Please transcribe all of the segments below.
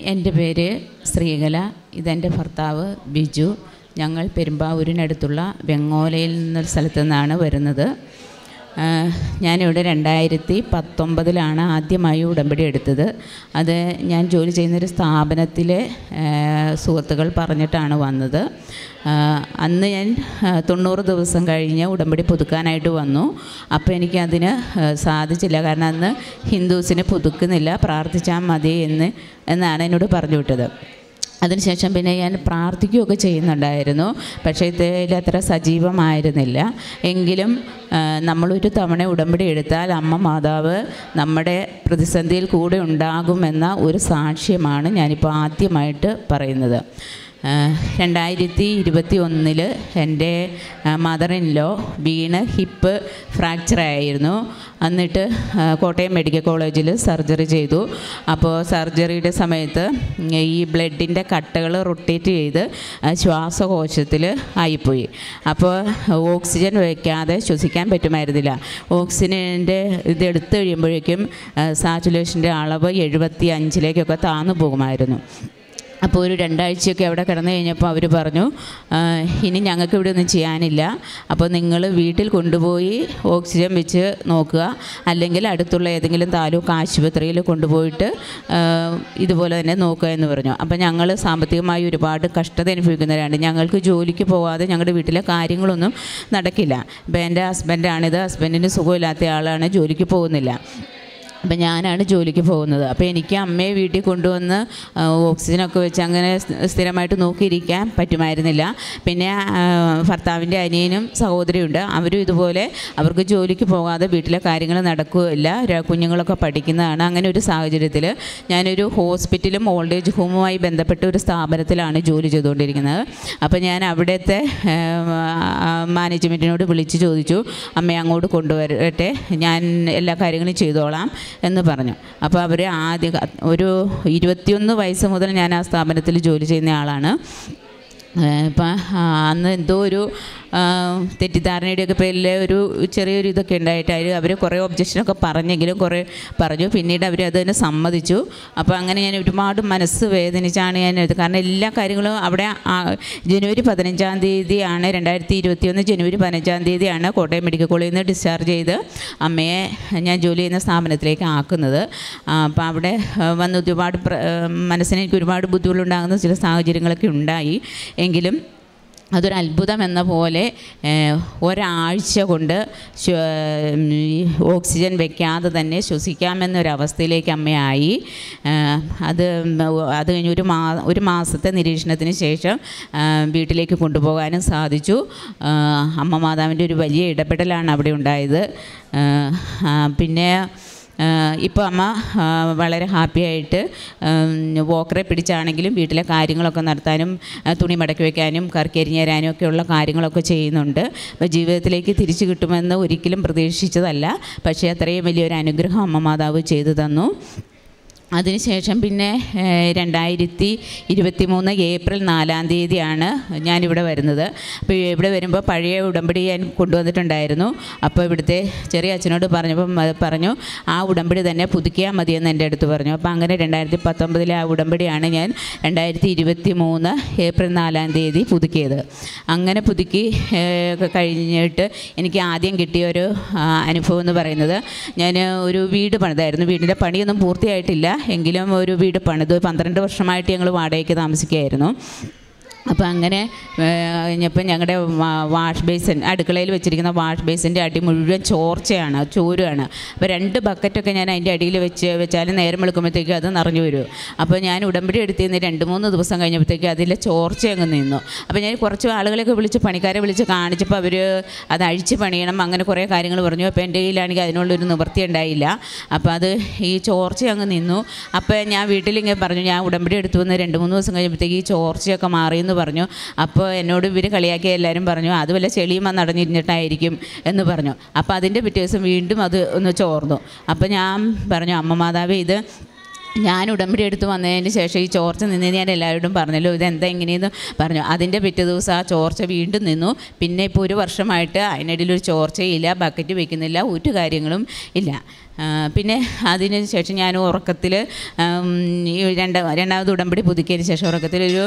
എന്റെ പേര് ശ്രീകല. ഇതെന്റെ ഭർത്താവ് ബിജു. ഞങ്ങൾ പെരുമ്പാവൂരിനടുത്തുള്ള വെങ്ങോലയിൽ നിന്നൊരു സ്ഥലത്തു നിന്നാണ് വരുന്നത്. ഞാനിവിടെ രണ്ടായിരത്തി പത്തൊമ്പതിലാണ് ആദ്യമായി ഉടമ്പടി എടുത്തത്. അത് ഞാൻ ജോലി ചെയ്യുന്നൊരു സ്ഥാപനത്തിലെ സുഹൃത്തുക്കൾ പറഞ്ഞിട്ടാണ് വന്നത്. അന്ന് ഞാൻ തൊണ്ണൂറ് ദിവസം കഴിഞ്ഞ് ഉടമ്പടി പുതുക്കാനായിട്ട് വന്നു. അപ്പോൾ എനിക്കതിന് സാധിച്ചില്ല. കാരണം അന്ന് ഹിന്ദുസിനെ പുതുക്കുന്നില്ല പ്രാർത്ഥിച്ചാൽ മതി എന്ന് എന്നാണ് എന്നോട് പറഞ്ഞു വിട്ടത്. അതിനുശേഷം പിന്നെ ഞാൻ പ്രാർത്ഥിക്കുകയൊക്കെ ചെയ്യുന്നുണ്ടായിരുന്നു. പക്ഷേ ഇതിൽ അത്ര സജീവമായിരുന്നില്ല. എങ്കിലും നമ്മളൊരു തവണ ഉടമ്പടി എടുത്താൽ അമ്മ മാതാവ് നമ്മുടെ പ്രതിസന്ധിയിൽ കൂടെ ഉണ്ടാകുമെന്ന ഒരു സാക്ഷ്യമാണ് ഞാനിപ്പോൾ ആദ്യമായിട്ട് പറയുന്നത്. രണ്ടായിരത്തി ഇരുപത്തി ഒന്നിൽ എന്റെ മദർ ഇൻ ലോ വീണ് ഹിപ്പ് ഫ്രാക്ചർ ആയിരുന്നു എന്നിട്ട് കോട്ടയം മെഡിക്കൽ കോളേജിൽ സർജറി ചെയ്തു. അപ്പോൾ സർജറിയുടെ സമയത്ത് ഈ ബ്ലഡിന്റെ കട്ടകൾ റൊട്ടേറ്റ് ചെയ്ത് ശ്വാസകോശത്തിൽ ആയിപ്പോയി. അപ്പോൾ ഓക്സിജൻ വയ്ക്കാതെ ശ്വസിക്കാൻ പറ്റുമായിരുന്നില്ല. ഓക്സിജന്റെ ഇത് എടുത്തു കഴിയുമ്പോഴേക്കും സാച്ചുലേഷന്റെ അളവ് എഴുപത്തി അഞ്ചിലേക്കൊക്കെ താന്നു പോകുമായിരുന്നു. അപ്പോൾ ഒരു രണ്ടാഴ്ചയൊക്കെ അവിടെ കിടന്നു കഴിഞ്ഞപ്പോൾ അവർ പറഞ്ഞു ഇനി ഞങ്ങൾക്ക് ഇവിടെ ഒന്നും ചെയ്യാനില്ല. അപ്പോൾ നിങ്ങൾ വീട്ടിൽ കൊണ്ടുപോയി ഓക്സിജൻ വെച്ച് നോക്കുക. അല്ലെങ്കിൽ അടുത്തുള്ള ഏതെങ്കിലും താലൂക്ക് ആശുപത്രിയിൽ കൊണ്ടുപോയിട്ട് ഇതുപോലെ തന്നെ നോക്കുക എന്ന് പറഞ്ഞു. അപ്പോൾ ഞങ്ങൾ സാമ്പത്തികമായി ഒരുപാട് കഷ്ടത അനുഭവിക്കുന്നവരാണ്. ഞങ്ങൾക്ക് ജോലിക്ക് പോകാതെ ഞങ്ങളുടെ വീട്ടിലെ കാര്യങ്ങളൊന്നും നടക്കില്ല. ഇപ്പം എന്റെ ഹസ്ബൻഡാണിത് ഹസ്ബൻഡിന് സുഖമില്ലാത്ത ആളാണ്. ജോലിക്ക് പോകുന്നില്ല. അപ്പം ഞാനാണ് ജോലിക്ക് പോകുന്നത്. അപ്പോൾ എനിക്ക് അമ്മയെ വീട്ടിൽ കൊണ്ടുവന്ന് ഓക്സിജനൊക്കെ വെച്ച് അങ്ങനെ സ്ഥിരമായിട്ട് നോക്കിയിരിക്കാൻ പറ്റുമായിരുന്നില്ല. പിന്നെ ഭർത്താവിന്റെ അനിയനും സഹോദരിയുണ്ട്. അവരും ഇതുപോലെ അവർക്ക് ജോലിക്ക് പോകാതെ വീട്ടിലെ കാര്യങ്ങൾ നടക്കുകയില്ല. കുഞ്ഞുങ്ങളൊക്കെ പഠിക്കുന്നതാണ് അങ്ങനെ ഒരു സാഹചര്യത്തിൽ ഞാനൊരു ഹോസ്പിറ്റലും ഓൾഡ് ഏജ് ഹോമുമായി ബന്ധപ്പെട്ട ഒരു സ്ഥാപനത്തിലാണ് ജോലി ചെയ്തുകൊണ്ടിരിക്കുന്നത്. അപ്പോൾ ഞാൻ അവിടുത്തെ മാനേജ്മെന്റിനോട് വിളിച്ച് ചോദിച്ചു അമ്മയെ അങ്ങോട്ട് കൊണ്ടുവരട്ടെ. ഞാൻ എല്ലാ കാര്യങ്ങളും ചെയ്തോളാം. എന്ന് പറഞ്ഞു. അപ്പോൾ അവർ ആദ്യ ഒരു ഇരുപത്തിയൊന്ന് വയസ്സ് മുതൽ ഞാൻ ആ സ്ഥാപനത്തിൽ ജോലി ചെയ്യുന്ന ആളാണ്. ഇപ്പം അന്ന് എന്തോ ഒരു തെറ്റിദ്ധാരണയുടെയൊക്കെ പേരിൽ ഒരു ചെറിയൊരു ഇതൊക്കെ ഉണ്ടായിട്ടായിരുന്നു അവർ കുറേ ഒബ്ജക്ഷനൊക്കെ പറഞ്ഞെങ്കിലും കുറേ പറഞ്ഞു. പിന്നീട് അവർ അതിനെ സമ്മതിച്ചു. അപ്പോൾ അങ്ങനെ ഞാൻ ഒരുപാട് മനസ്സ് വേദനിച്ചാണ് ഞാൻ ഇത് കാരണം എല്ലാ കാര്യങ്ങളും അവിടെ ജനുവരി പതിനഞ്ചാം തീയതിയാണ് രണ്ടായിരത്തി ഇരുപത്തിയൊന്ന് ജനുവരി പതിനഞ്ചാം തീയതിയാണ് കോട്ടയം മെഡിക്കൽ കോളേജിൽ നിന്ന് ഡിസ്ചാർജ് ചെയ്ത് അമ്മയെ ഞാൻ ജോലി ചെയ്യുന്ന സ്ഥാപനത്തിലേക്ക് ആക്കുന്നത്. അപ്പോൾ അവിടെ വന്ന് ഒരുപാട് മനസ്സിന് എനിക്ക് ഒരുപാട് ബുദ്ധിമുട്ടുണ്ടാകുന്ന ചില സാഹചര്യങ്ങളൊക്കെ ഉണ്ടായി. എങ്കിലും അതൊരു അത്ഭുതം എന്ന പോലെ ഒരാഴ്ച കൊണ്ട് ഓക്സിജൻ വെക്കാതെ തന്നെ ശ്വസിക്കാമെന്നൊരവസ്ഥയിലേക്ക് അമ്മയായി. അത് അത് കഴിഞ്ഞ് ഒരു മാ ഒരു മാസത്തെ നിരീക്ഷണത്തിന് ശേഷം വീട്ടിലേക്ക് കൊണ്ടുപോകാനും സാധിച്ചു. അമ്മ മാതാവിന്റെ ഒരു വലിയ ഇടപെടലാണ് അവിടെ ഉണ്ടായത്. പിന്നെ ഇപ്പോൾ അമ്മ വളരെ ഹാപ്പി ആയിട്ട് വോക്കറെ പിടിച്ചാണെങ്കിലും വീട്ടിലെ കാര്യങ്ങളൊക്കെ നടത്താനും തുണി മടക്കി വയ്ക്കാനും കറിക്കരിഞ്ഞ് തരാനും ഒക്കെയുള്ള കാര്യങ്ങളൊക്കെ ചെയ്യുന്നുണ്ട്. അപ്പോൾ ജീവിതത്തിലേക്ക് തിരിച്ചു കിട്ടുമെന്ന് ഒരിക്കലും പ്രതീക്ഷിച്ചതല്ല. പക്ഷേ അത്രയും വലിയൊരു അനുഗ്രഹം അമ്മ മാതാവ് ചെയ്തു തന്നു. അതിനുശേഷം പിന്നെ രണ്ടായിരത്തി ഇരുപത്തി മൂന്ന് ഏപ്രിൽ നാലാം തീയതിയാണ് ഞാനിവിടെ വരുന്നത്. അപ്പോൾ ഇവിടെ വരുമ്പോൾ പഴയ ഉടമ്പടി ഞാൻ കൊണ്ടുവന്നിട്ടുണ്ടായിരുന്നു. അപ്പോൾ ഇവിടുത്തെ ചെറിയ അച്ഛനോട് പറഞ്ഞപ്പം പറഞ്ഞു ആ ഉടമ്പടി തന്നെ പുതുക്കിയാൽ മതിയെന്ന് എന്റെ അടുത്ത് പറഞ്ഞു. അപ്പോൾ അങ്ങനെ രണ്ടായിരത്തി പത്തൊമ്പതിലെ ആ ഉടമ്പടിയാണ് ഞാൻ രണ്ടായിരത്തി ഇരുപത്തി മൂന്ന് ഏപ്രിൽ നാലാം തീയതി പുതുക്കിയത്. അങ്ങനെ പുതുക്കി കഴിഞ്ഞിട്ട് എനിക്ക് ആദ്യം കിട്ടിയ ഒരു അനുഭവം എന്ന് പറയുന്നത് ഞാൻ ഒരു വീട് പണിതായിരുന്നു. വീടിന്റെ പണിയൊന്നും പൂർത്തിയായിട്ടില്ല. എങ്കിലും ഒരു വീട് പണിത്. പന്ത്രണ്ട് വർഷമായിട്ട് ഞങ്ങൾ വാടകയ്ക്ക് താമസിക്കുകയായിരുന്നു. അപ്പോൾ അങ്ങനെ ഇപ്പം ഞങ്ങളുടെ വാഷ് ബേസിൻ അടുക്കളയിൽ വെച്ചിരിക്കുന്ന വാഷ് ബേസിന്റെ അടി മുഴുവൻ ചോർച്ചയാണ് ചോരുവാണ്. അപ്പോൾ രണ്ട് ബക്കറ്റൊക്കെ ഞാൻ അതിന്റെ അടിയിൽ വെച്ച് വെച്ചാലും നേരം വെളുക്കുമ്പോഴത്തേക്കും അത് നിറഞ്ഞു വരും. അപ്പോൾ ഞാൻ ഉടമ്പടി എടുത്തിരുന്ന് രണ്ട് മൂന്ന് ദിവസം കഴിഞ്ഞപ്പോഴത്തേക്കും അതിലെ ചോർച്ച അങ്ങ് നിന്നു. അപ്പോൾ ഞാൻ കുറച്ച് ആളുകളെയൊക്കെ വിളിച്ച് പണിക്കാരെ വിളിച്ച് കാണിച്ചപ്പോൾ അവർ അത് അഴിച്ച് പണിയണം അങ്ങനെ കുറേ കാര്യങ്ങൾ പറഞ്ഞു. അപ്പോൾ എന്റെ കയ്യിലാണെങ്കിൽ അതിനുള്ളൊരു നിവൃത്തി ഉണ്ടായില്ല. അപ്പോൾ അത് ഈ ചോർച്ച അങ്ങ് നിന്നു. അപ്പോൾ ഞാൻ വീട്ടിലിങ്ങനെ പറഞ്ഞു ഞാൻ ഉടമ്പടി എടുത്തു വന്ന് രണ്ട് മൂന്ന് ദിവസം കഴിഞ്ഞപ്പോഴത്തേക്ക് ഈ ചോർച്ചയൊക്കെ മാറിയെന്ന് പറഞ്ഞു. അപ്പോൾ എന്നോട് ഇവർ കളിയാക്കി എല്ലാവരും പറഞ്ഞു അത് വല്ല ചെളിയും വന്ന് അടഞ്ഞിരുന്നിട്ടായിരിക്കും എന്ന് പറഞ്ഞു. അപ്പോൾ അതിന്റെ പിറ്റേ ദിവസം വീണ്ടും അത് ഒന്ന് ചോർന്നു. അപ്പോൾ ഞാൻ പറഞ്ഞു അമ്മ മാതാവേ ഇത് ഞാൻ ഉടമ്പടി എടുത്ത് വന്നതിന് ശേഷം ഈ ചോർച്ച നിന്ന് ഞാൻ എല്ലാവരോടും പറഞ്ഞല്ലോ ഇതെന്താ ഇങ്ങനെയെന്ന് പറഞ്ഞു. അതിന്റെ പിറ്റേ ദിവസം ആ ചോർച്ച വീണ്ടും നിന്നു. പിന്നെ ഇപ്പോൾ ഒരു വർഷമായിട്ട് അതിനിടയിൽ ഒരു ചോർച്ചയില്ല ബക്കറ്റ് വെക്കുന്നില്ല ഒരു കാര്യങ്ങളും ഇല്ല. പിന്നെ അതിന് ശേഷം ഞാൻ ഉറക്കത്തിൽ രണ്ട് രണ്ടാമത് ഉടമ്പടി പുതുക്കിയതിന് ശേഷം ഉറക്കത്തിൽ ഒരു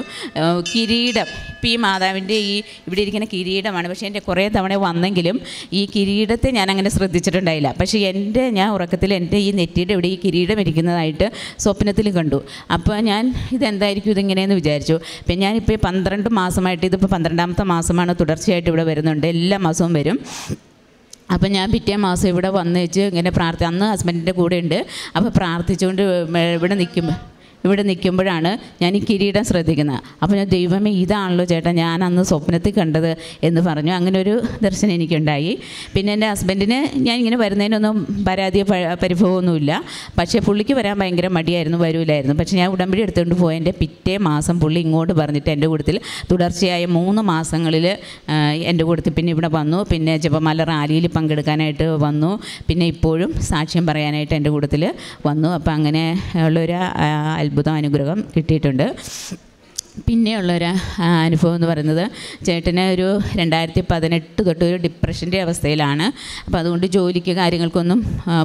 കിരീടം. പി മാതാവിന്റെ ഈ ഇവിടെ ഇരിക്കുന്ന കിരീടമാണ്. പക്ഷേ എന്റെ കുറേ തവണ വന്നെങ്കിലും ഈ കിരീടത്തെ ഞാൻ അങ്ങനെ ശ്രദ്ധിച്ചിട്ടുണ്ടായില്ല. പക്ഷേ എന്റെ ഞാൻ ഉറക്കത്തിൽ എന്റെ ഈ നെറ്റിയുടെ ഇവിടെ ഈ കിരീടം ഇരിക്കുന്നതായിട്ട് സ്വപ്നത്തിൽ കണ്ടു. അപ്പോൾ ഞാൻ ഇതെന്തായിരിക്കും ഇതിങ്ങനെയെന്ന് വിചാരിച്ചു. പിന്നെ ഞാനിപ്പോൾ പന്ത്രണ്ട് മാസമായിട്ട് ഇതിപ്പോൾ പന്ത്രണ്ടാമത്തെ മാസമാണ് തുടർച്ചയായിട്ട് ഇവിടെ വരുന്നുണ്ട്. എല്ലാ മാസവും വരും. അപ്പം ഞാൻ പിറ്റേ മാസം ഇവിടെ വന്നേച്ച് ഇങ്ങനെ പ്രാർത്ഥി അന്ന് ഹസ്ബൻഡിന്റെ കൂടെ ഉണ്ട് അപ്പോൾ പ്രാർത്ഥിച്ചുകൊണ്ട് ഇവിടെ നിൽക്കുമ്പോൾ ഇവിടെ നിൽക്കുമ്പോഴാണ് ഞാൻ ഈ കിരീടം ശ്രദ്ധിക്കുന്നത്. അപ്പോൾ ഞാൻ ദൈവമേ ഇതാണല്ലോ ചേട്ടാ ഞാൻ അന്ന് സ്വപ്നത്തിൽ കണ്ടത് എന്ന് പറഞ്ഞു. അങ്ങനെ ഒരു ദർശനം എനിക്കുണ്ടായി. പിന്നെ എന്റെ ഹസ്ബൻഡിന് ഞാൻ ഇങ്ങനെ വരുന്നതിനൊന്നും പരാതി പരിഭവമൊന്നുമില്ല. പക്ഷേ പുള്ളിക്ക് വരാൻ ഭയങ്കര മടിയായിരുന്നു വരൂലായിരുന്നു. പക്ഷേ ഞാൻ ഉടമ്പടി എടുത്തുകൊണ്ട് എന്റെ പിറ്റേ മാസം പുള്ളി ഇങ്ങോട്ട് പറഞ്ഞിട്ട് എന്റെ കൂട്ടത്തിൽ തുടർച്ചയായ മൂന്ന് മാസങ്ങളിൽ എന്റെ കൂട്ടത്തിൽ പിന്നെ ഇവിടെ വന്നു. പിന്നെ ജപമാല റാലിയിൽ പങ്കെടുക്കാനായിട്ട് വന്നു. പിന്നെ ഇപ്പോഴും സാക്ഷ്യം പറയാനായിട്ട് എന്റെ കൂട്ടത്തിൽ വന്നു. അപ്പോൾ അങ്ങനെ ഉള്ളൊരു അത്ഭുതം അനുഗ്രഹം കിട്ടിയിട്ടുണ്ട്. പിന്നെയുള്ളൊരു അനുഭവം എന്ന് പറയുന്നത് ചേട്ടന് ഒരു രണ്ടായിരത്തി പതിനെട്ട് തൊട്ട് ഒരു ഡിപ്രഷന്റെ അവസ്ഥയിലാണ്. അപ്പോൾ അതുകൊണ്ട് ജോലിക്ക് കാര്യങ്ങൾക്കൊന്നും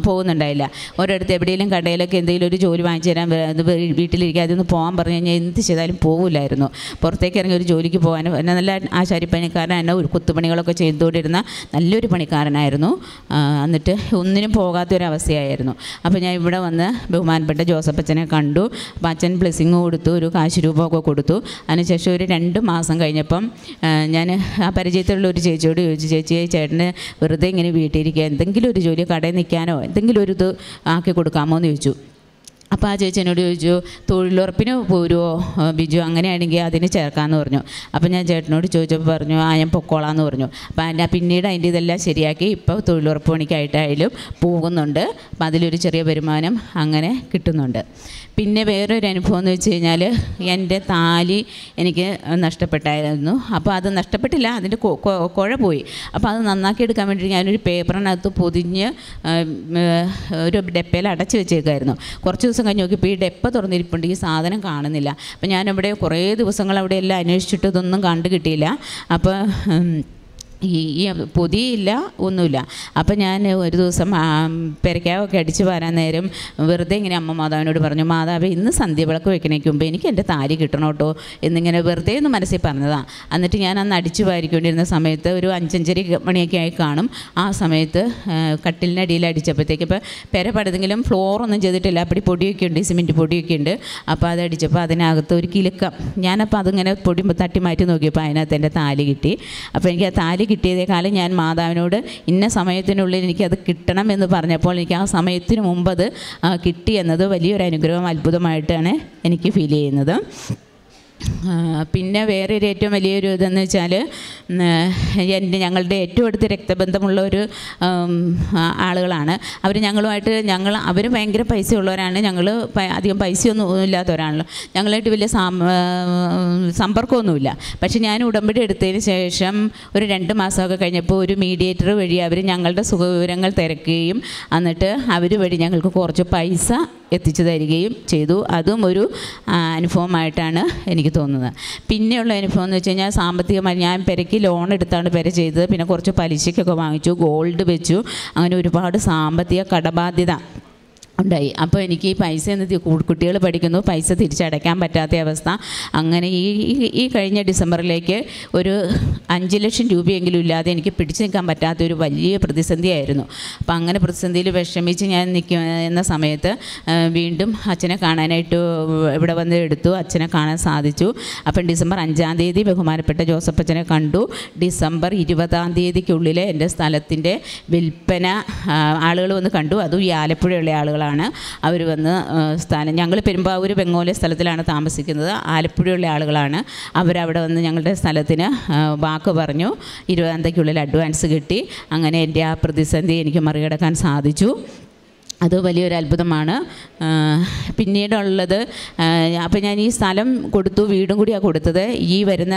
പോകുന്നുണ്ടായില്ല. ഓരോരുത്തർ എവിടെയെങ്കിലും കടയിലൊക്കെ എന്തെങ്കിലും ഒരു ജോലി വാങ്ങിച്ചു തരാൻ വീട്ടിലിരിക്കാതെ ഒന്ന് പോകാൻ പറഞ്ഞു കഴിഞ്ഞാൽ എന്ത് ചെയ്താലും പോകില്ലായിരുന്നു പുറത്തേക്ക് ഇറങ്ങി ഒരു ജോലിക്ക് പോകാനും എന്നെ നല്ല ആശാരിപ്പണിക്കാരൻ എന്നെ ഒരു കുത്തുപണികളൊക്കെ ചെയ്തുകൊണ്ടിരുന്ന നല്ലൊരു പണിക്കാരനായിരുന്നു. എന്നിട്ട് ഒന്നിനും പോകാത്തൊരവസ്ഥയായിരുന്നു. അപ്പോൾ ഞാൻ ഇവിടെ വന്ന് ബഹുമാനപ്പെട്ട ജോസഫ് അച്ഛനെ കണ്ടു. അപ്പം അച്ഛൻ ബ്ലെസ്സിങ് കൊടുത്തു ഒരു കാശ് രൂപമൊക്കെ കൊടുത്തു. അതിനുശേഷം ഒരു രണ്ട് മാസം കഴിഞ്ഞപ്പം ഞാൻ ആ പരിചയത്തിലുള്ള ഒരു ചേച്ചിയോട് ചോദിച്ചു ചേച്ചി ചേട്ടന് വെറുതെ ഇങ്ങനെ വീട്ടിലിരിക്കുക. എന്തെങ്കിലും ഒരു ജോലി കടയിൽ നിൽക്കാനോ എന്തെങ്കിലും ഒരു ഇത് ആക്കി കൊടുക്കാമോ? എന്ന് ചോദിച്ചു. അപ്പോൾ ആ ചേച്ചി ചോദിച്ചു തൊഴിലുറപ്പിന് പോരുമോ ബിജു? അങ്ങനെയാണെങ്കിൽ അതിന് ചേർക്കാമെന്ന് പറഞ്ഞു. അപ്പോൾ ഞാൻ ചേട്ടനോട് ചോദിച്ചപ്പോൾ പറഞ്ഞു ആ ഞാൻ പൊക്കോളാന്ന് പറഞ്ഞു. അപ്പോൾ അതിന്റെ പിന്നീട് അതിന്റെ ഇതെല്ലാം ശരിയാക്കി ഇപ്പോൾ തൊഴിലുറപ്പ് പണിക്കായിട്ടായാലും പോകുന്നുണ്ട്. അപ്പം അതിലൊരു ചെറിയ വരുമാനം അങ്ങനെ കിട്ടുന്നുണ്ട്. പിന്നെ വേറൊരു അനുഭവം എന്ന് വെച്ച് കഴിഞ്ഞാൽ എന്റെ താലി എനിക്ക് നഷ്ടപ്പെട്ടായിരുന്നു. അപ്പോൾ അത് നഷ്ടപ്പെട്ടില്ല അതിന്റെ കുഴ പോയി. അപ്പോൾ അത് നന്നാക്കി എടുക്കാൻ വേണ്ടി ഞാനൊരു പേപ്പറിനകത്ത് പൊതിഞ്ഞ് ഒരു ഡെപ്പയിൽ അടച്ച് വെച്ചേക്കായിരുന്നു. കുറച്ച് ദിവസം കഴിഞ്ഞ് നോക്കിയപ്പോൾ ഈ ഡെപ്പ തുറന്നിരിപ്പുണ്ട് ഈ സാധനം കാണുന്നില്ല. അപ്പം ഞാനവിടെ കുറേ ദിവസങ്ങൾ അവിടെ എല്ലാം അന്വേഷിച്ചിട്ട് ഇതൊന്നും കണ്ടു കിട്ടിയില്ല അപ്പോൾ ഈ ഈ പൊതിയില്ല ഒന്നുമില്ല. അപ്പം ഞാൻ ഒരു ദിവസം പെരക്കാവൊക്കെ അടിച്ച് വരാൻ നേരം വെറുതെ ഇങ്ങനെ അമ്മ മാതാവിനോട് പറഞ്ഞു മാതാവ് ഇന്ന് സന്ധ്യവിളക്ക് വെക്കണേക്ക് മുമ്പ് എനിക്ക് എന്റെ താലി കിട്ടണം കേട്ടോ എന്നിങ്ങനെ വെറുതെ ഒന്ന് മനസ്സിൽ പറഞ്ഞതാണ് എന്നിട്ട് ഞാൻ അന്ന് അടിച്ചു വാരിക്കൊണ്ടിരുന്ന സമയത്ത് ഒരു അഞ്ചഞ്ചര മണിയൊക്കെ ആയി കാണും. ആ സമയത്ത് കട്ടിലിനടിയിൽ അടിച്ചപ്പോഴത്തേക്ക് ഇപ്പോൾ പെര പടുതെങ്കിലും ഫ്ലോറൊന്നും ചെയ്തിട്ടില്ല. അപ്പടി പൊടിയൊക്കെ ഉണ്ട് സിമെന്റ് പൊടിയൊക്കെ ഉണ്ട്. അപ്പോൾ അത് അടിച്ചപ്പോൾ അതിനകത്ത് ഒരു കിലുക്കം. ഞാനപ്പോൾ അതിങ്ങനെ പൊടി തട്ടി മാറ്റി നോക്കിയപ്പോൾ അതിനകത്ത് എന്റെ താലി കിട്ടി. അപ്പോൾ എനിക്ക് ആ താലി കിട്ടിയതേക്കാളും ഞാൻ മാതാവിനോട് ഇന്ന സമയത്തിനുള്ളിൽ എനിക്കത് കിട്ടണം എന്ന് പറഞ്ഞപ്പോൾ എനിക്ക് ആ സമയത്തിന് മുമ്പ് അത് ആ, കിട്ടി എന്നത് വലിയൊരു അനുഗ്രഹം അത്ഭുതമായിട്ടാണ് എനിക്ക് ഫീൽ ചെയ്യുന്നത്. പിന്നെ വേറൊരു ഏറ്റവും വലിയൊരു ഇതെന്ന് വെച്ചാൽ എന്റെ ഞങ്ങളുടെ ഏറ്റവും അടുത്ത് രക്തബന്ധമുള്ള ഒരു ആളുകളാണ്. അവർ ഞങ്ങളുമായിട്ട് ഞങ്ങൾ അവർ ഭയങ്കര പൈസ ഉള്ളവരാണ് ഞങ്ങൾ അധികം പൈസയൊന്നും ഇല്ലാത്തവരാണല്ലോ. ഞങ്ങളായിട്ട് വലിയ സമ്പർക്കമൊന്നുമില്ല. പക്ഷേ ഞാൻ ഉടമ്പടി എടുത്തതിന് ശേഷം ഒരു രണ്ട് മാസമൊക്കെ കഴിഞ്ഞപ്പോൾ ഒരു മീഡിയേറ്റർ വഴി അവർ ഞങ്ങളുടെ സുഖവിവരങ്ങൾ തിരക്കുകയും എന്നിട്ട് അവർ വഴി ഞങ്ങൾക്ക് കുറച്ച് പൈസ എത്തിച്ചു തരികയും ചെയ്തു. അതും ഒരു അനുഭവമായിട്ടാണ് എനിക്ക് തോന്നുന്നത്. പിന്നെയുള്ള അനുഭവം എന്ന് വെച്ച് കഴിഞ്ഞാൽ സാമ്പത്തികമായി ഞാൻ പെരയ്ക്ക് ലോൺ എടുത്താണ് പെര ചെയ്തത്. പിന്നെ കുറച്ച് പലിശയ്ക്കൊക്കെ വാങ്ങിച്ചു ഗോൾഡ് വെച്ചു. അങ്ങനെ ഒരുപാട് സാമ്പത്തിക കടബാധ്യത ഉണ്ടായി. അപ്പോൾ എനിക്ക് ഈ പൈസ എന്ന് കുട്ടികൾ പഠിക്കുന്നു. പൈസ തിരിച്ചടയ്ക്കാൻ പറ്റാത്ത അവസ്ഥ. അങ്ങനെ ഈ ഈ- കഴിഞ്ഞ ഡിസംബറിലേക്ക് ഒരു അഞ്ച് ലക്ഷം രൂപയെങ്കിലും ഇല്ലാതെ എനിക്ക് പിടിച്ചു നിൽക്കാൻ പറ്റാത്ത ഒരു വലിയ പ്രതിസന്ധിയായിരുന്നു. അപ്പോൾ അങ്ങനെ പ്രതിസന്ധിയിൽ വിഷമിച്ച് ഞാൻ നിൽക്കുന്ന എന്ന സമയത്ത് വീണ്ടും അച്ഛനെ കാണാനായിട്ട് ഇവിടെ വന്ന് എടുത്തു. അച്ഛനെ കാണാൻ സാധിച്ചു. അപ്പം ഡിസംബർ അഞ്ചാം തീയതി ബഹുമാനപ്പെട്ട ജോസഫ് അച്ഛനെ കണ്ടു. ഡിസംബർ ഇരുപതാം തീയതിക്കുള്ളിൽ എന്റെ സ്ഥലത്തിന്റെ വിൽപ്പന ആളുകൾ വന്ന് കണ്ടു. അതും ഈ ആലപ്പുഴയുള്ള ആളുകളാണ്. അവർ വന്ന് സ്ഥാനം ഞങ്ങൾ പെരുമ്പാവൂർ ബംഗോലെ സ്ഥലത്തിലാണ് താമസിക്കുന്നത്. ആലപ്പുഴയുള്ള ആളുകളാണ്. അവരവിടെ വന്ന് ഞങ്ങളുടെ സ്ഥലത്തിന് വാക്ക് പറഞ്ഞു. ഇരുപതാം തീയതിക്കുള്ളിൽ അഡ്വാൻസ് കിട്ടി. അങ്ങനെ എന്റെ ആ പ്രതിസന്ധി എനിക്ക് മറികടക്കാൻ സാധിച്ചു. അത് വലിയൊരു അത്ഭുതമാണ്. പിന്നീടുള്ളത് അപ്പോൾ ഞാൻ ഈ സ്ഥലം കൊടുത്തു വീടും കൂടിയാണ് കൊടുത്തത്. ഈ വരുന്ന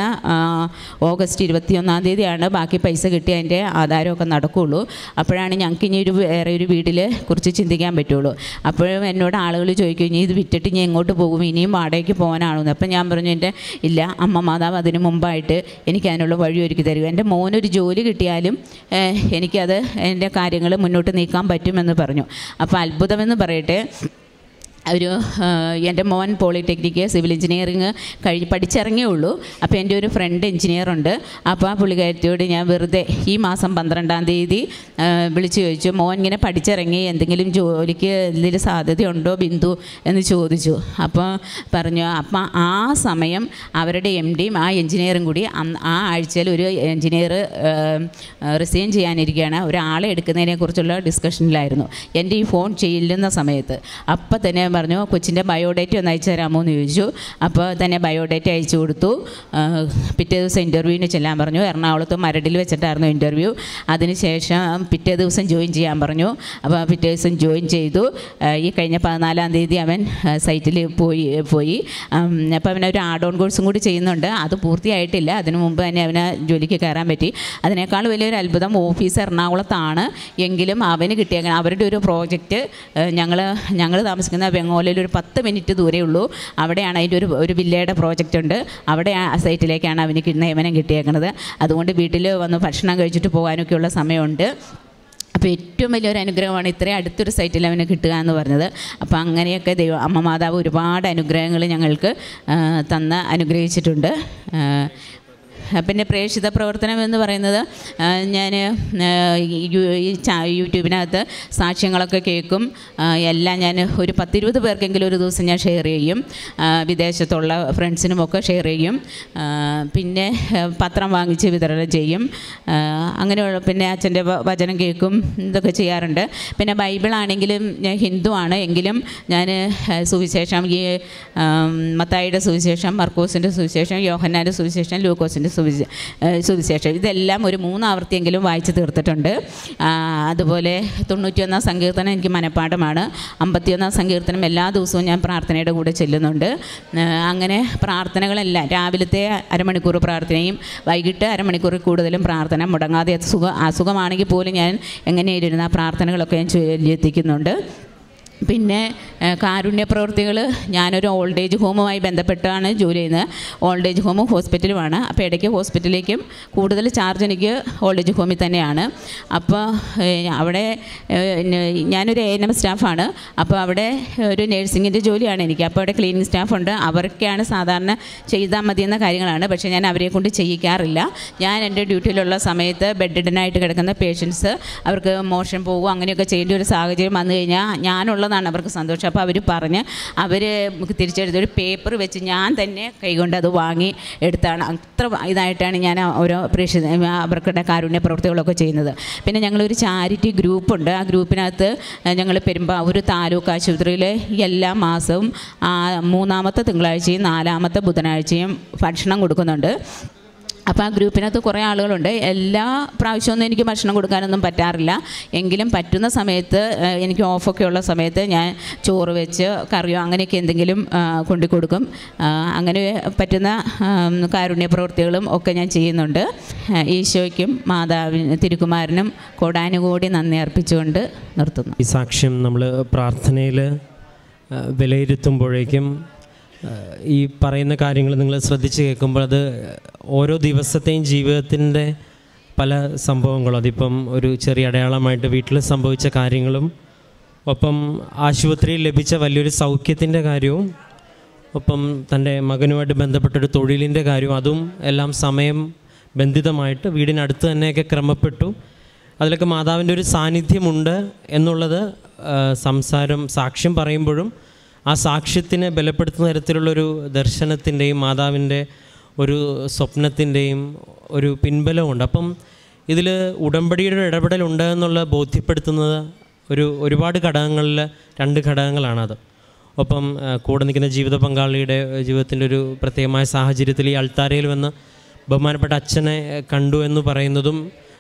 ഓഗസ്റ്റ് ഇരുപത്തിയൊന്നാം തീയതിയാണ് ബാക്കി പൈസ കിട്ടി അതിന്റെ ആധാരമൊക്കെ നടക്കുകയുള്ളൂ അപ്പോഴാണ് ഞങ്ങൾക്ക് ഇനി ഒരു വേറെ ഒരു വീട്ടിൽ കുറിച്ച് ചിന്തിക്കാൻ പറ്റുള്ളൂ. അപ്പോഴും എന്നോട് ആളുകൾ ചോദിക്കും ഇനി ഇത് വിറ്റിട്ട് ഇനി എങ്ങോട്ട് പോകും? ഇനിയും വാടകയ്ക്ക് പോകാനാണോ എന്ന് അപ്പം ഞാൻ പറഞ്ഞു എന്റെ ഇല്ല അമ്മ മാതാവ് അതിന് മുമ്പായിട്ട് എനിക്ക് അതിനുള്ള വഴി ഒരുക്കി തരും. എന്റെ മോനൊരു ജോലി കിട്ടിയാലും എനിക്കത് എന്റെ കാര്യങ്ങൾ മുന്നോട്ട് നീക്കാൻ പറ്റുമെന്ന് പറഞ്ഞു. അത്ഭുതമെന്ന് പറയട്ടെ. ഒരു എന്റെ മോൻ പോളിടെക്നിക്ക് സിവിൽ എഞ്ചിനീയറിങ് കഴിഞ്ഞ് പഠിച്ചിറങ്ങിയേ ഉള്ളൂ. അപ്പോൾ എന്റെ ഒരു ഫ്രണ്ട് എഞ്ചിനീയറുണ്ട്. അപ്പോൾ ആ പുള്ളിക്കാരത്തിയോട് ഞാൻ വെറുതെ ഈ മാസം പന്ത്രണ്ടാം തീയതി വിളിച്ചു ചോദിച്ചു മോൻ ഇങ്ങനെ പഠിച്ചിറങ്ങി എന്തെങ്കിലും ജോലിക്ക് എന്തെങ്കിലും സാധ്യതയുണ്ടോ ബിന്ദു? എന്ന് ചോദിച്ചു. അപ്പോൾ പറഞ്ഞു അപ്പം ആ സമയം അവരുടെ എം ഡിയും ആ എഞ്ചിനീയറും കൂടി ആ ആഴ്ചയിൽ ഒരു എഞ്ചിനീയർ റിസൈൻ ചെയ്യാനിരിക്കുകയാണ്. ഒരാളെ എടുക്കുന്നതിനെക്കുറിച്ചുള്ള ഡിസ്കഷനിലായിരുന്നു. എന്റെ ഈ ഫോൺ ചെയ്യുന്ന സമയത്ത് അപ്പം തന്നെ പറഞ്ഞു കൊച്ചിന്റെ ബയോഡേറ്റ ഒന്ന് അയച്ചു തരാമോ എന്ന് ചോദിച്ചു. അപ്പോൾ തന്നെ ബയോഡേറ്റ അയച്ചു കൊടുത്തു. പിറ്റേ ദിവസം ഇന്റർവ്യൂവിന് ചെല്ലാൻ പറഞ്ഞു. എറണാകുളത്ത് മരടിൽ വെച്ചിട്ടായിരുന്നു ഇന്റർവ്യൂ അതിനുശേഷം പിറ്റേ ദിവസം ജോയിൻ ചെയ്യാൻ പറഞ്ഞു. അപ്പോൾ പിറ്റേ ദിവസം ജോയിൻ ചെയ്തു. ഈ കഴിഞ്ഞ പതിനാലാം തീയതി അവൻ സൈറ്റിൽ പോയി പോയി. അപ്പോൾ അവനൊരു ആഡ് ഓൺ കോഴ്സും കൂടി ചെയ്യുന്നുണ്ട്. അത് പൂർത്തിയായിട്ടില്ല. അതിനു മുമ്പ് തന്നെ അവന് ജോലിക്ക് കയറാൻ പറ്റി. അതിനേക്കാൾ വലിയൊരു അത്ഭുതം ഓഫീസ് എറണാകുളത്താണ്. എങ്കിലും അവന് കിട്ടിയ അവരുടെ ഒരു പ്രോജക്റ്റ് ഞങ്ങൾ ഞങ്ങൾ താമസിക്കുന്ന ബംഗോളിൽ ഒരു പത്ത് മിനിറ്റ് ദൂരേ ഉള്ളൂ. അവിടെയാണ് അതിന്റെ ഒരു ഒരു വില്ലയുടെ പ്രോജക്റ്റ് ഉണ്ട്. അവിടെ ആ സൈറ്റിലേക്കാണ് അവന് നിയമനം കിട്ടിയേക്കുന്നത്. അതുകൊണ്ട് വീട്ടിൽ വന്ന് ഭക്ഷണം കഴിച്ചിട്ട് പോകാനൊക്കെയുള്ള സമയമുണ്ട്. അപ്പോൾ ഏറ്റവും വലിയൊരു അനുഗ്രഹമാണ് ഇത്രയും അടുത്തൊരു സൈറ്റിൽ അവന് കിട്ടുക എന്ന് പറഞ്ഞത്. അപ്പോൾ അങ്ങനെയൊക്കെ ദൈവം അമ്മ മാതാവ് ഒരുപാട് അനുഗ്രഹങ്ങൾ ഞങ്ങൾക്ക് തന്ന് അനുഗ്രഹിച്ചിട്ടുണ്ട്. പിന്നെ പ്രേക്ഷിത പ്രവർത്തനം എന്ന് പറയുന്നത് ഞാൻ യൂട്യൂബിനകത്ത് സാക്ഷ്യങ്ങളൊക്കെ കേൾക്കും. എല്ലാം ഞാൻ ഒരു പത്തിരുപത് പേർക്കെങ്കിലും ഒരു ദിവസം ഞാൻ ഷെയർ ചെയ്യും. വിദേശത്തുള്ള ഫ്രണ്ട്സിനുമൊക്കെ ഷെയർ ചെയ്യും. പിന്നെ പത്രം വാങ്ങിച്ച് വിതരണം ചെയ്യും. അങ്ങനെയുള്ള പിന്നെ അച്ഛന്റെ വചനം കേൾക്കും ഇതൊക്കെ ചെയ്യാറുണ്ട്. പിന്നെ ബൈബിളാണെങ്കിലും ഞാൻ ഹിന്ദു ആണ് എങ്കിലും ഞാൻ സുവിശേഷം ഈ മത്തായിയുടെ സുവിശേഷം മർക്കോസിന്റെ സുവിശേഷം യോഹന്നാന്റെ സുവിശേഷം ലൂക്കോസിന്റെ സുവിശേ ഏഹ് സുവിശേഷം. ഇതെല്ലാം ഒരു മൂന്നാവർത്തിയെങ്കിലും വായിച്ച് തീർത്തിട്ടുണ്ട്. അതുപോലെ തൊണ്ണൂറ്റിയൊന്നാം സങ്കീർത്തനം എനിക്ക് മനഃപ്പാഠമാണ്. അമ്പത്തിയൊന്നാം സങ്കീർത്തനം എല്ലാ ദിവസവും ഞാൻ പ്രാർത്ഥനയുടെ കൂടെ ചെല്ലുന്നുണ്ട്. അങ്ങനെ പ്രാർത്ഥനകളെല്ലാം. രാവിലത്തെ അരമണിക്കൂർ പ്രാർത്ഥനയും വൈകിട്ട് അരമണിക്കൂറിൽ കൂടുതലും പ്രാർത്ഥന മുടങ്ങാതെ സുഖ അസുഖമാണെങ്കിൽ പോലും ഞാൻ എങ്ങനെയായിരുന്നു ആ പ്രാർത്ഥനകളൊക്കെ ഞാൻ ചൊല്ലിയെത്തിക്കുന്നുണ്ട് പിന്നെ കാരുണ്യ പ്രവൃത്തികൾ ഞാനൊരു ഓൾഡ് ഏജ് ഹോമുമായി ബന്ധപ്പെട്ടാണ് ജോലി ചെയ്യുന്നത്. ഓൾഡ് ഏജ് ഹോമും ഹോസ്പിറ്റലുമാണ് അപ്പോൾ ഇടയ്ക്ക് ഹോസ്പിറ്റലിലേക്കും കൂടുതൽ ചാർജ് എനിക്ക് ഓൾഡ് ഏജ് ഹോമിൽ തന്നെയാണ്. അപ്പോൾ അവിടെ ഞാനൊരു എ എൻ എം സ്റ്റാഫാണ് അപ്പോൾ അവിടെ ഒരു നേഴ്സിങ്ങിന്റെ ജോലിയാണ് എനിക്ക്. അപ്പോൾ അവിടെ ക്ലീനിങ് സ്റ്റാഫുണ്ട് അവർക്കാണ് സാധാരണ ചെയ്താൽ മതിയെന്ന കാര്യങ്ങളാണ്. പക്ഷേ ഞാൻ അവരെ കൊണ്ട് ചെയ്യിക്കാറില്ല ഞാൻ എന്റെ ഡ്യൂട്ടിയിലുള്ള സമയത്ത് ബെഡിഡനായിട്ട് കിടക്കുന്ന പേഷ്യൻസ് അവർക്ക് മോഷൻ പോകും അങ്ങനെയൊക്കെ ചെയ്യേണ്ട ഒരു സാഹചര്യം വന്നു കഴിഞ്ഞാൽ ഞാനുള്ളതാണ് അവർക്ക് സന്തോഷം. അപ്പോൾ അവർ പറഞ്ഞ് അവർ തിരിച്ചെടുത്ത് ഒരു പേപ്പർ വെച്ച് ഞാൻ തന്നെ കൈകൊണ്ട് അത് വാങ്ങി എടുത്താണ്. അത്ര ഇതായിട്ടാണ് ഞാൻ ഓരോ പ്രേക്ഷ അവർക്കുടെ കാരുണ്യ പ്രവൃത്തികളൊക്കെ ചെയ്യുന്നത്. പിന്നെ ഞങ്ങളൊരു ചാരിറ്റി ഗ്രൂപ്പുണ്ട്. ആ ഗ്രൂപ്പിനകത്ത് ഞങ്ങൾ പെരുമ്പാവൂർ താലൂക്ക് ആശുപത്രിയിൽ എല്ലാ മാസവും മൂന്നാമത്തെ തിങ്കളാഴ്ചയും നാലാമത്തെ ബുധനാഴ്ചയും ഭക്ഷണം കൊടുക്കുന്നുണ്ട്. അപ്പോൾ ആ ഗ്രൂപ്പിനകത്ത് കുറേ ആളുകളുണ്ട്. എല്ലാ പ്രാവശ്യമൊന്നും എനിക്ക് ഭക്ഷണം കൊടുക്കാനൊന്നും പറ്റാറില്ല. എങ്കിലും പറ്റുന്ന സമയത്ത് എനിക്ക് ഓഫൊക്കെ ഉള്ള സമയത്ത് ഞാൻ ചോറ് വെച്ച് കറിയോ അങ്ങനെയൊക്കെ എന്തെങ്കിലും കൊണ്ടു കൊടുക്കും. അങ്ങനെ പറ്റുന്ന കാരുണ്യ പ്രവൃത്തികളും ഒക്കെ ഞാൻ ചെയ്യുന്നുണ്ട്. ഈശോയ്ക്കും മാതാവിന് തിരുക്കുമാരനും കോടാനുകൂടി നന്ദി അർപ്പിച്ചുകൊണ്ട് നിർത്തുന്നു. ഈ സാക്ഷ്യം നമ്മൾ പ്രാർത്ഥനയിൽ വിലയിരുത്തുമ്പോഴേക്കും ഈ പറയുന്ന കാര്യങ്ങൾ നിങ്ങൾ ശ്രദ്ധിച്ച് കേൾക്കുമ്പോൾ അത് ഓരോ ദിവസത്തെയും ജീവിതത്തിന്റെ പല സംഭവങ്ങളും അതിപ്പം ഒരു ചെറിയ അടയാളമായിട്ട് വീട്ടിൽ സംഭവിച്ച കാര്യങ്ങളും ഒപ്പം ആശുപത്രിയിൽ ലഭിച്ച വലിയൊരു സൗഖ്യത്തിന്റെ കാര്യവും ഒപ്പം തന്റെ മകനുമായിട്ട് ബന്ധപ്പെട്ടൊരു തൊഴിലിന്റെ കാര്യവും അതും എല്ലാം സമയം ബന്ധിതമായിട്ട് വീടിനടുത്ത് തന്നെയൊക്കെ ക്രമപ്പെട്ടു. അതിലൊക്കെ മാതാവിന്റെ ഒരു സാന്നിധ്യമുണ്ട് എന്നുള്ളത് സംസാരം സാക്ഷ്യം പറയുമ്പോഴും ആ സാക്ഷ്യത്തിനെ ബലപ്പെടുത്തുന്ന തരത്തിലുള്ളൊരു ദർശനത്തിന്റെയും മാതാവിന്റെ ഒരു സ്വപ്നത്തിന്റെയും ഒരു പിൻബലമുണ്ട്. അപ്പം ഇതിൽ ഉടമ്പടിയുടെ ഇടപെടലുണ്ട് എന്നുള്ള ബോധ്യപ്പെടുത്തുന്നത് ഒരു ഒരുപാട് ഘടകങ്ങളിൽ രണ്ട് ഘടകങ്ങളാണത്. ഒപ്പം കൂടെ നിൽക്കുന്ന ജീവിത പങ്കാളിയുടെ ജീവിതത്തിന്റെ ഒരു പ്രത്യേകമായ സാഹചര്യത്തിൽ ഈ അൾത്താരയിൽ വന്ന് ബഹുമാനപ്പെട്ട അച്ഛനെ കണ്ടു എന്ന് പറയുന്നതും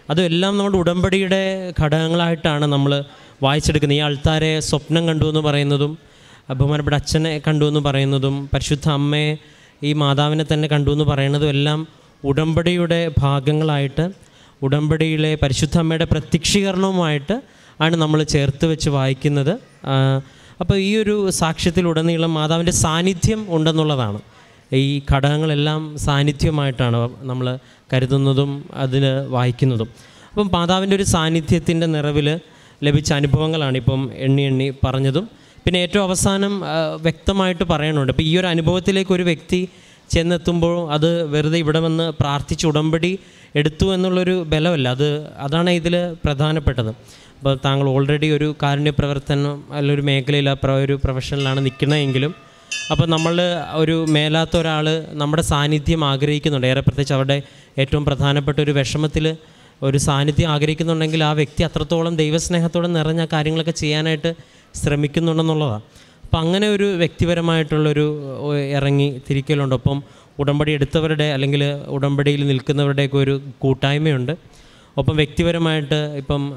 അതും എല്ലാം നമ്മുടെ ഉടമ്പടിയുടെ ഘടകങ്ങളായിട്ടാണ് നമ്മൾ വായിച്ചെടുക്കുന്നത്. ഈ അൾത്താരെ സ്വപ്നം കണ്ടു എന്ന് പറയുന്നതും ബഹുമാനപ്പെട്ട അച്ഛനെ കണ്ടു എന്ന് പറയുന്നതും പരിശുദ്ധ അമ്മയെ ഈ മാതാവിനെ തന്നെ കണ്ടു എന്ന് പറയുന്നതും എല്ലാം ഉടമ്പടിയുടെ ഭാഗങ്ങളായിട്ട് ഉടമ്പടിയിലെ പരിശുദ്ധ അമ്മയുടെ പ്രത്യക്ഷീകരണവുമായിട്ട് ആണ് നമ്മൾ ചേർത്ത് വെച്ച് വായിക്കുന്നത്. അപ്പോൾ ഈ ഒരു സാക്ഷ്യത്തിലുടനീളം മാതാവിന്റെ സാന്നിധ്യം ഉണ്ടെന്നുള്ളതാണ്. ഈ ഘടകങ്ങളെല്ലാം സാന്നിധ്യമായിട്ടാണ് നമ്മൾ കരുതുന്നതും അതിൽ വായിക്കുന്നതും. അപ്പം മാതാവിന്റെ ഒരു സാന്നിധ്യത്തിന്റെ നിറവിൽ ലഭിച്ച അനുഭവങ്ങളാണ് ഇപ്പം എണ്ണി എണ്ണി പറഞ്ഞതും. പിന്നെ ഏറ്റവും അവസാനം വ്യക്തമായിട്ട് പറയണുണ്ട് ഇപ്പോൾ ഈ ഒരു അനുഭവത്തിലേക്ക് ഒരു വ്യക്തി ചെന്നെത്തുമ്പോൾ അത് വെറുതെ ഇവിടെ വന്ന് പ്രാർത്ഥിച്ച് ഉടമ്പടി എടുത്തു എന്നുള്ളൊരു ബലമല്ല. അത് അതാണ് ഇതിൽ പ്രധാനപ്പെട്ടത്. അപ്പോൾ താങ്കൾ ഓൾറെഡി ഒരു കാരുണ്യ പ്രവർത്തനം അല്ലൊരു മേഖലയിൽ ഒരു പ്രൊഫഷനിലാണ് നിൽക്കുന്നതെങ്കിലും അപ്പോൾ നമ്മൾ ഒരു മേലാത്ത ഒരാൾ നമ്മുടെ സാന്നിധ്യം ആഗ്രഹിക്കുന്നുണ്ട്. ഏറെ പ്രത്യേകിച്ച് അവരുടെ ഏറ്റവും പ്രധാനപ്പെട്ട ഒരു വിഷമത്തിൽ ഒരു സാന്നിധ്യം ആഗ്രഹിക്കുന്നുണ്ടെങ്കിൽ ആ വ്യക്തി അത്രത്തോളം ദൈവസ്നേഹത്തോടെ നിറഞ്ഞ കാര്യങ്ങളൊക്കെ ചെയ്യാനായിട്ട് ശ്രമിക്കുന്നുണ്ടെന്നുള്ളതാണ് അപ്പം അങ്ങനെ ഒരു വ്യക്തിപരമായിട്ടുള്ളൊരു ഇറങ്ങി തിരിക്കലുണ്ട്. ഒപ്പം ഉടമ്പടി എടുത്തവരുടെ അല്ലെങ്കിൽ ഉടമ്പടിയിൽ നിൽക്കുന്നവരുടെയൊക്കെ ഒരു കൂട്ടായ്മയുണ്ട്. ഒപ്പം വ്യക്തിപരമായിട്ട് ഇപ്പം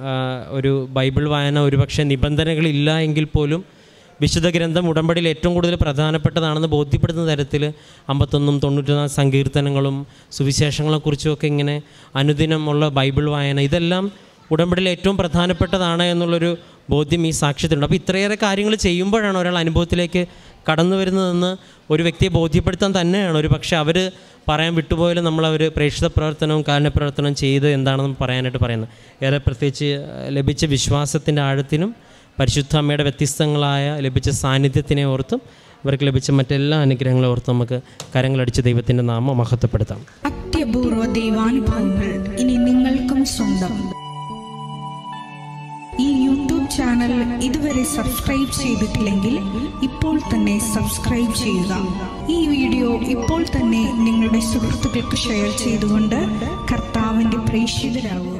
ഒരു ബൈബിൾ വായന ഒരുപക്ഷെ നിബന്ധനകളില്ല എങ്കിൽ പോലും വിശുദ്ധ ഗ്രന്ഥം ഉടമ്പടിയിൽ ഏറ്റവും കൂടുതൽ പ്രധാനപ്പെട്ടതാണെന്ന് ബോധ്യപ്പെടുന്ന തരത്തിൽ അമ്പത്തൊന്നും തൊണ്ണൂറ്റൊന്നാം സങ്കീർത്തനങ്ങളും സുവിശേഷങ്ങളെക്കുറിച്ചുമൊക്കെ ഇങ്ങനെ അനുദിനമുള്ള ബൈബിൾ വായന ഇതെല്ലാം ഉടമ്പടിയിൽ ഏറ്റവും പ്രധാനപ്പെട്ടതാണ് എന്നുള്ളൊരു ബോധ്യം ഈ സാക്ഷ്യത്തിലുണ്ട്. അപ്പോൾ ഇത്രയേറെ കാര്യങ്ങൾ ചെയ്യുമ്പോഴാണ് ഒരാൾ അനുഭവത്തിലേക്ക് കടന്നു വരുന്നതെന്ന് ഒരു വ്യക്തിയെ ബോധ്യപ്പെടുത്താൻ തന്നെയാണ്. ഒരു പക്ഷേ അവർ പറയാൻ വിട്ടുപോയാലും നമ്മളവർ പ്രേക്ഷിത പ്രവർത്തനവും കാരുണ്യ പ്രവർത്തനവും ചെയ്ത് എന്താണെന്ന് പറയാനായിട്ട് പറയുന്നത്. ഏറെ പ്രത്യേകിച്ച് ലഭിച്ച വിശ്വാസത്തിന്റെ ആഴത്തിനും പരിശുദ്ധ അമ്മയുടെ വ്യത്യസ്തങ്ങളായ ലഭിച്ച സാന്നിധ്യത്തിനെ ഓർത്തും ഇവർക്ക് ലഭിച്ച മറ്റെല്ലാ അനുഗ്രഹങ്ങളെ ഓർത്തും നമുക്ക് കരങ്ങളടിച്ച് ദൈവത്തിന്റെ നാമം മഹത്വപ്പെടുത്താം. അത്യപൂർവ ദൈവാനുഭവങ്ങൾ ഇനി നിങ്ങൾക്കും സ്വന്തം. യൂട്യൂബ് ചാനൽ ഇതുവരെ സബ്സ്ക്രൈബ് ചെയ്തിട്ടില്ലെങ്കിൽ ഇപ്പോൾ തന്നെ സബ്സ്ക്രൈബ് ചെയ്യുക. ഈ വീഡിയോ ഇപ്പോൾ തന്നെ നിങ്ങളുടെ സുഹൃത്തുക്കൾക്ക് ഷെയർ ചെയ്തുകൊണ്ട് കർത്താവിന്റെ പ്രേക്ഷിതരാകുക.